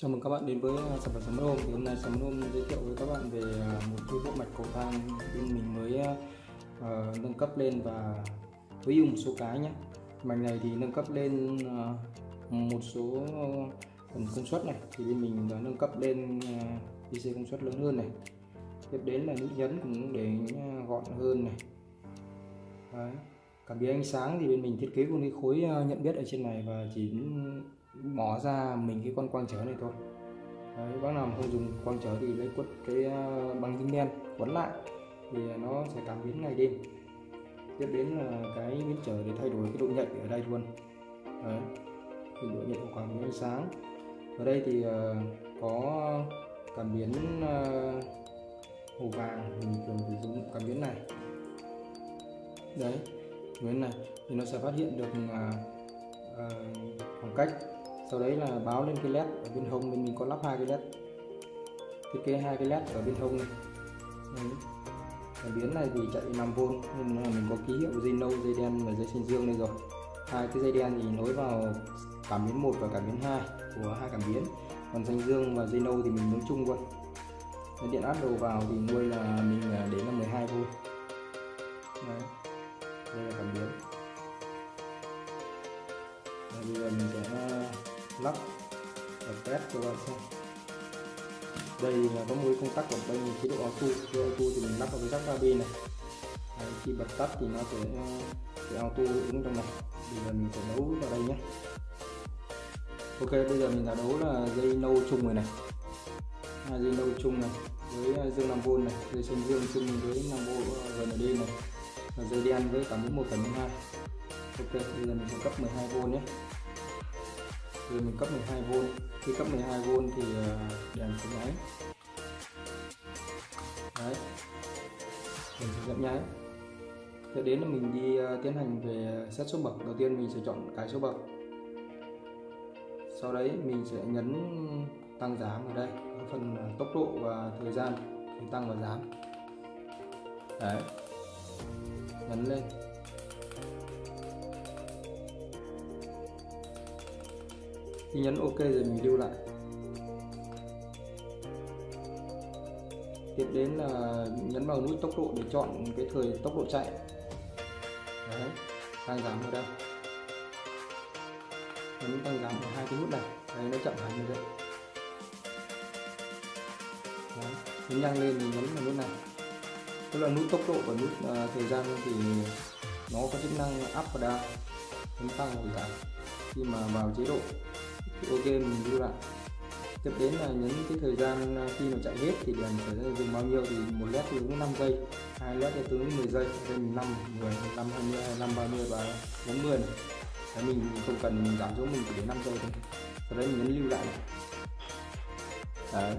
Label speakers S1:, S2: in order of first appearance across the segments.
S1: Chào mừng các bạn đến với à, sản phẩm sắm ôm thì hôm nay sắm ôm giới thiệu với các bạn về à, một cái bộ mạch cầu thang bên mình mới uh, nâng cấp lên. Và tối ưu một số cái nhé mạch này thì nâng cấp lên uh, một số ờ, phần công suất này. Thì bên mình đã nâng cấp lên uh, DC công suất lớn hơn này. Tiếp đến là nút nhấn cũng để gọn hơn này. Đấy. cảm biến ánh sáng thì bên mình thiết kế một cái khối nhận biết ở trên này và chỉ ừ, bỏ ra mình cái con quang trở này thôi. Đấy, bác nào không dùng quang trở thì lấy quất cái à, băng dính đen quấn lại thì nó sẽ cảm biến ngày đêm. Tiếp đến là cái biến trở để thay đổi cái độ nhạy ở đây luôn. Đấy, thì độ nhạy của cảm biến ánh sáng. Ở đây thì uh, có cảm biến uh, màu vàng mình thường sử dụng cảm biến này. Đấy cảm biến này thì nó sẽ phát hiện được uh, uh, khoảng cách sau đấy là báo lên cái led ở bên hông bên mình có lắp hai cái led. Thiết kế hai cái led ở bên hông này. Đấy. cảm biến này thì chạy 5V nên là mình có ký hiệu dây nâu dây đen và dây xanh dương đây rồi. Hai cái dây đen thì nối vào cảm biến 1 và cảm biến 2 của hai cảm biến. Còn xanh dương và dây nâu thì mình nối chung luôn. Cái điện áp đầu vào thì nuôi là mình à, đến là 12V Đấy. đây là cảm biến. Đây, bây giờ mình sẽ lắp và test cho bạn xem. Đây là có một công tắc của đây là chế độ auto. Chế auto thì mình lắp vào cái rắc bi này. Đấy, khi bật tắt thì nó sẽ sẽ auto ứng trong này. Bây giờ mình sẽ đấu vào đây nhé. Ok bây giờ mình đã đấu là dây nâu chung rồi này. À, dây nâu chung này với à, dương 5V này dây xanh dương chung với 5V à, GND này. Và dây đen với cả mũi 1 phần 2 ok bây giờ mình sẽ cấp 12V nhé rồi mình cấp 12V khi cấp 12V thì ờ, đèn sẽ nháy. Đấy. Mình sẽ dẫn nháy. Tiếp đến là mình đi ờ, tiến hành về xét số bậc. Đầu tiên mình sẽ chọn cái số bậc. Sau đấy mình sẽ nhấn tăng giảm ở đây. Ở phần ờ, tốc độ và thời gian thì tăng và giảm đấy. Nhấn lên. Thì nhấn ok rồi mình lưu lại. Tiếp đến là nhấn vào nút tốc độ để chọn cái thời tốc độ chạy. Đấy tăng giảm ở đây. Nhấn tăng giảm ở hai cái nút này. Đấy nó chậm hẳn rồi đấy đấy. nhấn nhanh lên thì nhấn vào nút này. Tức là nút tốc độ và nút uh, thời gian thì nó có chức năng up và down. Nhấn tăng và giảm khi mà vào chế độ ok mình lưu lại tiếp đến là nhấn cái thời gian à, khi mà chạy hết thì đèn phải dùng bao nhiêu thì một led tương 5 giây hai led tương ứng 10 giây đây mình 5 10 15 20 25 30 và 40 này Đấy, mình không cần mình giảm xuống mình chỉ đến 5 giây thôi. Sau đấy mình nhấn lưu lại. Này. đấy.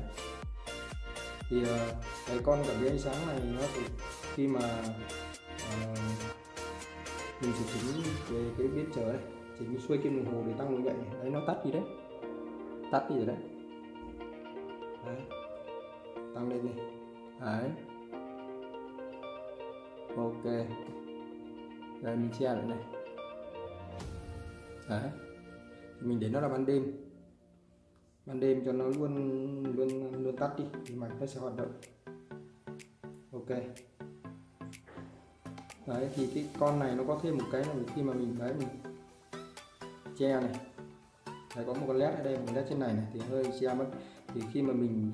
S1: Thì à, cái con cảm biến ánh sáng này nó thì khi mà uh, mình sử dụng về cái biết trở này chỉ mình xuôi kim đồng hồ để tăng độ nhạy đấy, nó tắt đi đấy. Tắt đi rồi đấy. Đấy. Tăng lên đi. Đấy. Ok. Đây, mình che lại này. Đấy. Mình để nó là ban đêm. Ban đêm cho nó luôn luôn luôn tắt đi thì mạch nó sẽ hoạt động. Ok. Đấy, thì cái con này nó có thêm một cái là khi mà mình thấy mình che này. Đấy, có một con led ở đây một led trên này này thì hơi che mất. Thì khi mà mình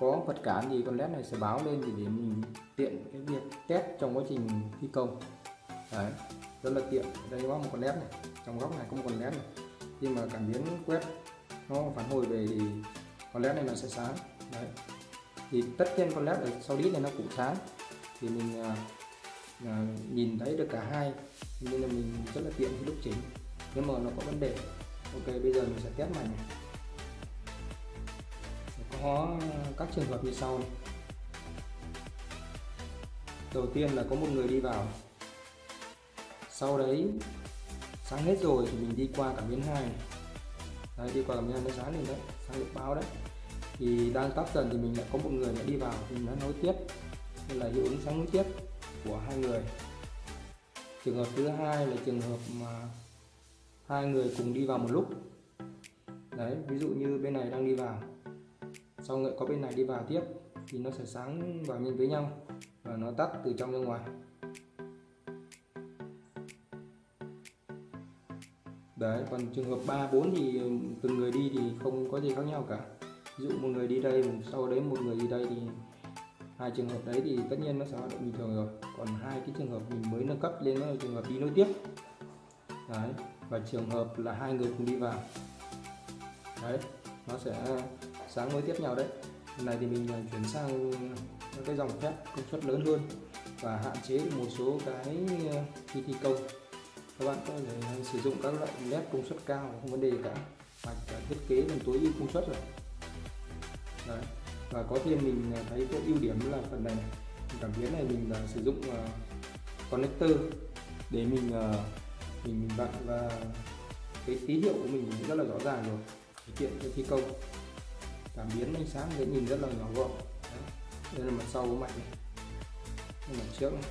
S1: có vật cản thì con led này sẽ báo lên thì để mình tiện cái việc test trong quá trình thi công. Đấy rất là tiện. Đây có một con led này trong góc này có một con led này. Khi mà cảm biến quét nó phản hồi về thì con led này nó sẽ sáng. Đấy. Thì tất nhiên con led ở sau đít này nó cũng sáng. Thì mình uh, nhìn thấy được cả hai nên là mình rất là tiện khi lúc chỉnh nếu mà nó có vấn đề. Ok bây giờ mình sẽ test mạch này. Có các trường hợp như sau này. đầu tiên là có một người đi vào. Sau đấy sáng hết rồi thì mình đi qua cảm biến hai đấy, đi qua cảm biến hai nó sáng lên đấy sáng được báo đấy. Thì đang tắt dần thì mình lại có một người lại đi vào thì nó nối tiếp. Nên là hiệu ứng sáng nối tiếp của hai người. Trường hợp thứ hai là trường hợp mà hai người cùng đi vào một lúc. Đấy, ví dụ như bên này đang đi vào. Xong lại có bên này đi vào tiếp, thì nó sẽ sáng vào nhìn với nhau và nó tắt từ trong ra ngoài. Đấy, còn trường hợp 3 4 thì ừ, từng người đi thì không có gì khác nhau cả. Ví dụ một người đi đây sau đấy một người đi đây thì hai trường hợp đấy thì tất nhiên nó sẽ hoạt động bình thường rồi. Còn hai cái trường hợp mình mới nâng cấp lên nó là trường hợp đi nối tiếp. Đấy và trường hợp là hai người cùng đi vào. Đấy nó sẽ sáng mới tiếp nhau đấy. Này thì mình à, chuyển sang cái dòng phép công suất lớn hơn và hạn chế một số cái à, khi thi công. Các bạn có thể à, sử dụng các loại led công suất cao không vấn đề cả. Hoặc thiết kế bằng tối ưu công suất rồi. Đấy và có thêm mình thấy cái ưu điểm là phần này, cảm biến này mình đã sử dụng uh, connector để mình uh, mình, mình vặn và cái tín hiệu của mình rất là rõ ràng rồi. Thực hiện cho thi công. Cảm biến ánh sáng dễ nhìn rất là nhỏ gọn. Đây là mặt sau của mặt này. Đây là mặt trước này.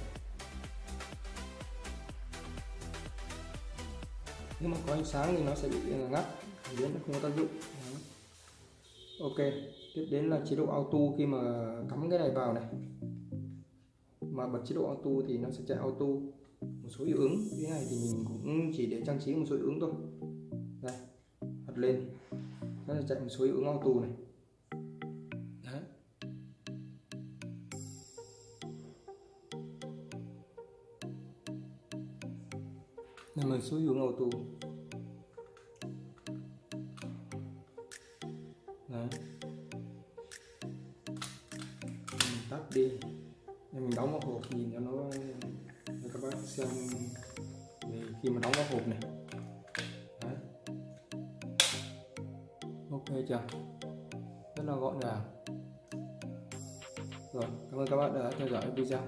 S1: nếu mà có ánh sáng thì nó sẽ bị ngắt. Cảm biến nó không có tác dụng. Đấy. ok tiếp đến là chế độ auto khi mà cắm cái này vào này. Mà bật chế độ auto thì nó sẽ chạy auto một số hiệu ứng. Cái này thì mình cũng chỉ để trang trí một số hiệu ứng thôi. Đây, bật lên. Nó sẽ chạy một số hiệu ứng auto này. Đấy. Đây là số hiệu ứng auto. Đấy. Mình tắt đi. Mình đóng một hộp nhìn cho nó bác xem khi mà đóng vào hộp này. Đấy. Ok chưa? Rất là gọn gàng. Rồi, cảm ơn các bạn đã theo dõi video.